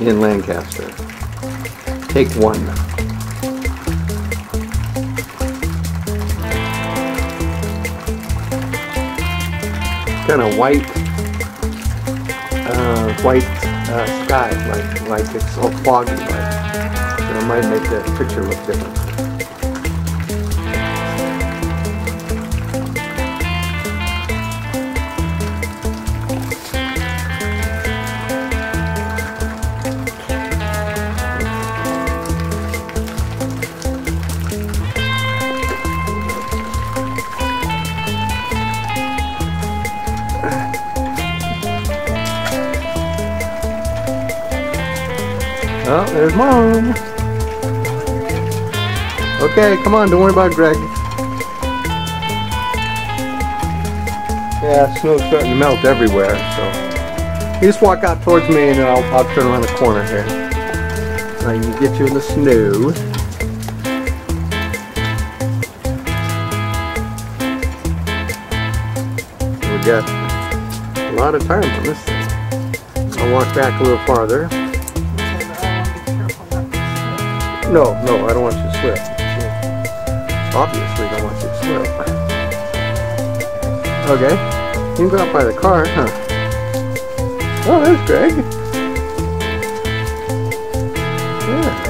in Lancaster. Take one. Kind of white, uh, white uh, sky, like like it's all foggy. Like, so it might make the picture look different. There's mom. Okay, come on, don't worry about Greg. Yeah, snow's starting to melt everywhere, so you just walk out towards me and I'll, I'll turn around the corner here. I can get you in the snow. We got a lot of time on this thing. I'll walk back a little farther. No, no, I don't want you to slip. Obviously, don't want you to slip. Okay, you can go out by the car, huh? Oh, there's Greg. Yeah.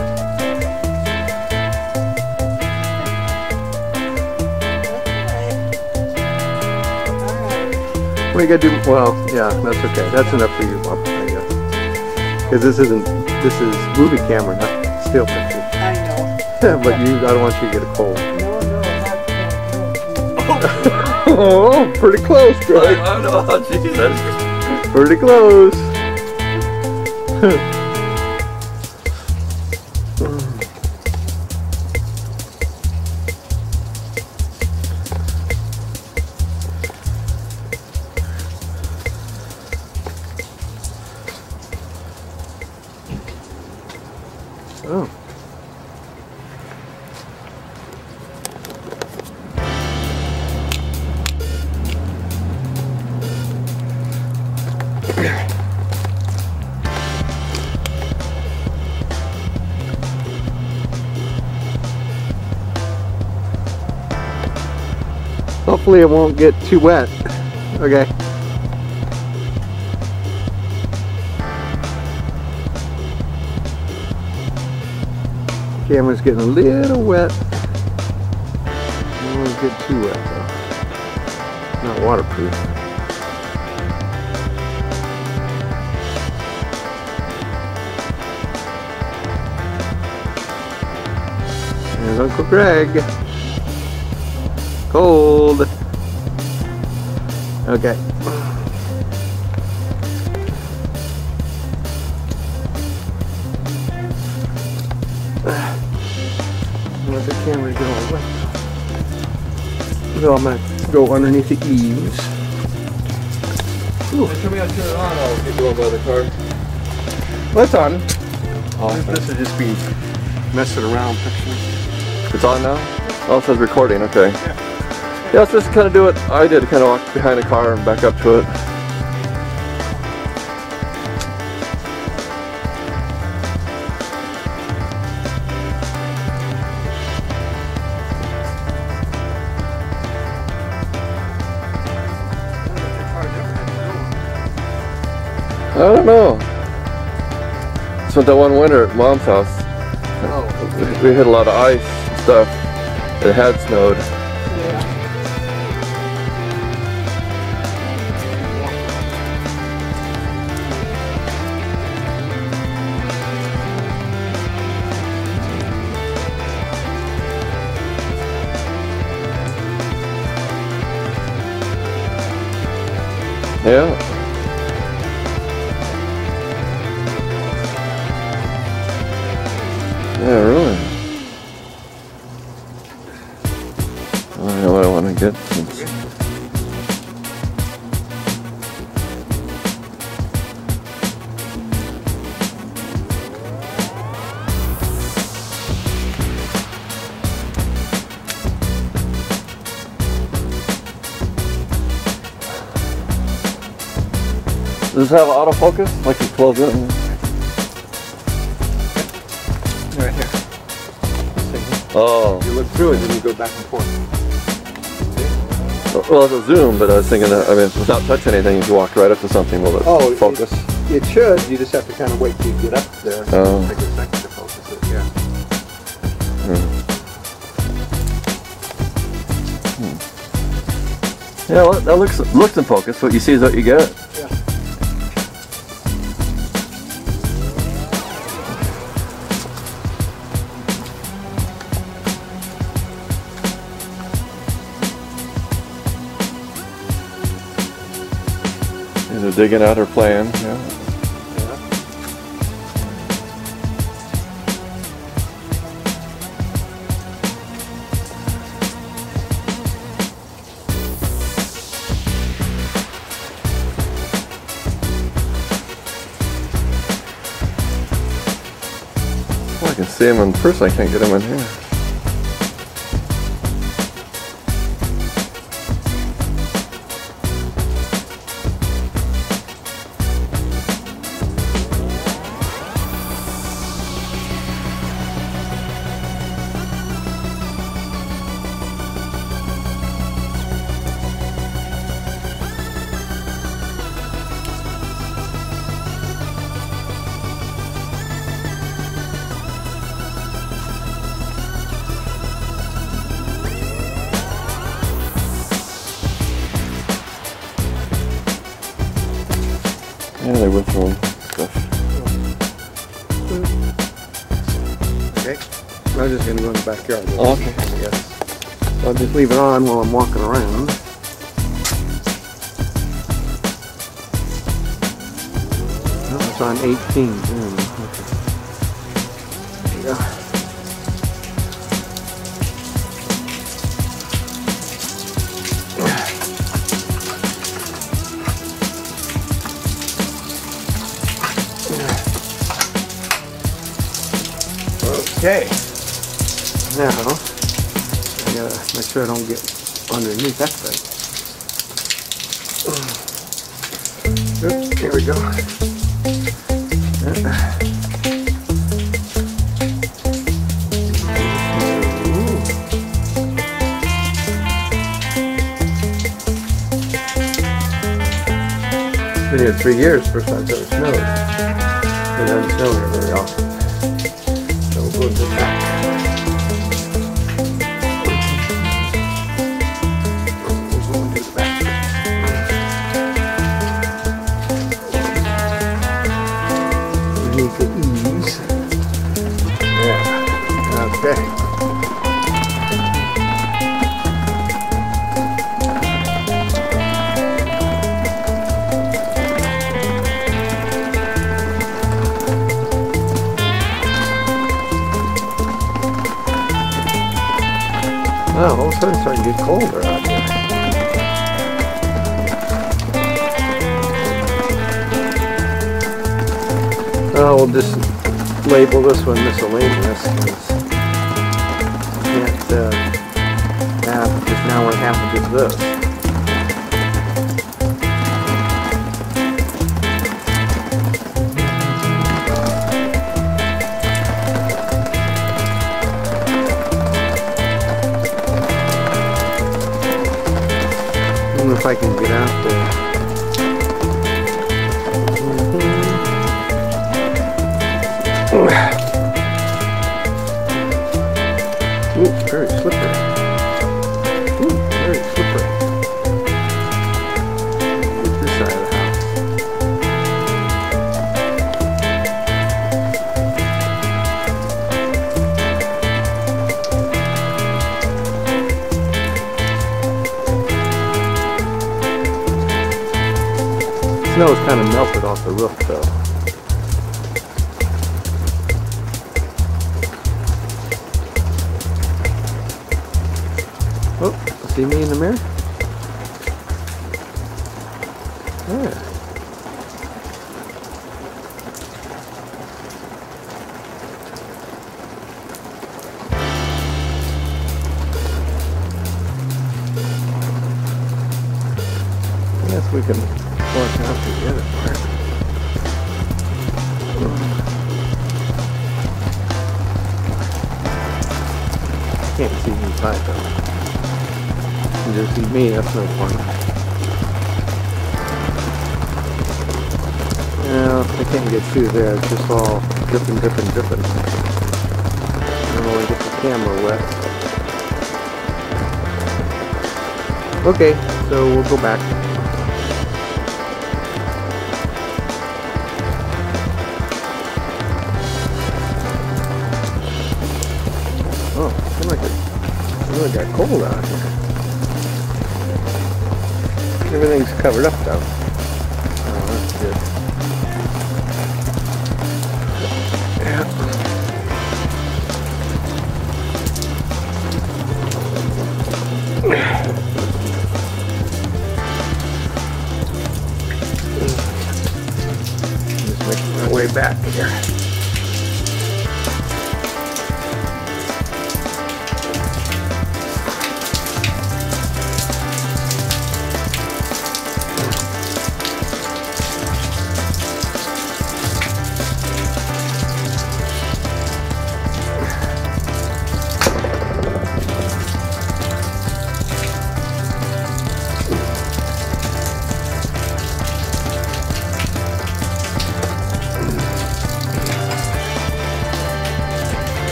You gotta do? Well, yeah, that's okay. That's enough for you, guess. Uh, because this isn't. This is movie camera, not still picture. I know. but you, I don't want you to get a cold. No, no, not oh, pretty close, Greg. I know, oh, Jesus. Pretty close. Hopefully it won't get too wet. Okay. Camera's getting a little wet. To get too wet though. Not waterproof. There's Uncle Greg. Cold. Okay. Let the camera go away. So I'm gonna go underneath the eaves. Show me how to turn it on. I'll get going by the car. What's on? Oh, This will just be messing around it's on now? Oh, it says recording, okay. Yeah, let's just kind of do what I did, kind of walk behind the car and back up to it. I don't know. Spent that one winter at mom's house. Oh, We hit a lot of ice and stuff. It had snowed. Yeah. Does this have autofocus? Like you close it? Right here. Oh. You look through it, then you go back and forth. Well, it's a zoom, but I was thinking that, I mean, without touching anything, you can walk right up to something, will it oh, focus? It, it, should. You just have to kind of wait till you get up there. Oh. Take a second to focus it, yeah. Hmm. Hmm. Yeah, well, that looks looks in focus. What you see is what you get. Yeah. They're digging out her plan. Yeah. I can see him in person. I can't get him in here. Stuff. Okay. I'm just gonna go in the backyard. Oh, okay. Yes. I'll just leave it on while I'm walking around. Oh, it's on 18. Mm, Okay. Now, I gotta make sure I don't get underneath that thing. Oops, here we go. Been here three years, first time it's ever snowed. It doesn't snow here very often. To the the eaves. Yeah. Okay. Sudden it's starting to get colder out here. Oh, we'll just label this one miscellaneous. Can't uh, have, because now what happens is this. If I can get out there. Snow is kind of melted off the roof though. Oh, see me in the mirror? Yeah. Can't see inside though. You just see me, that's no fun. Yeah, I can't get through there, it's just all dripping, dripping, dripping. I don't want to get the camera wet. Okay, so we'll go back. Really got cold out here. Everything's covered up though.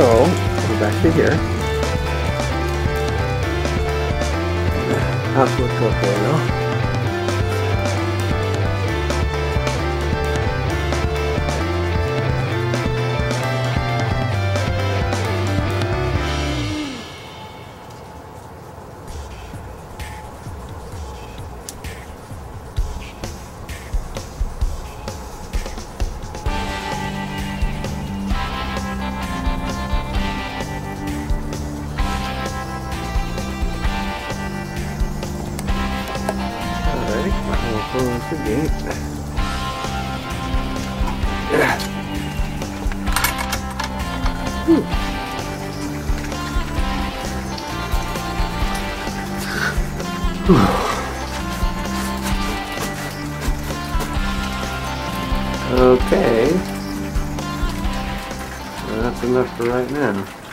So, go back to here. House looks okay now. Okay. That's enough for right now.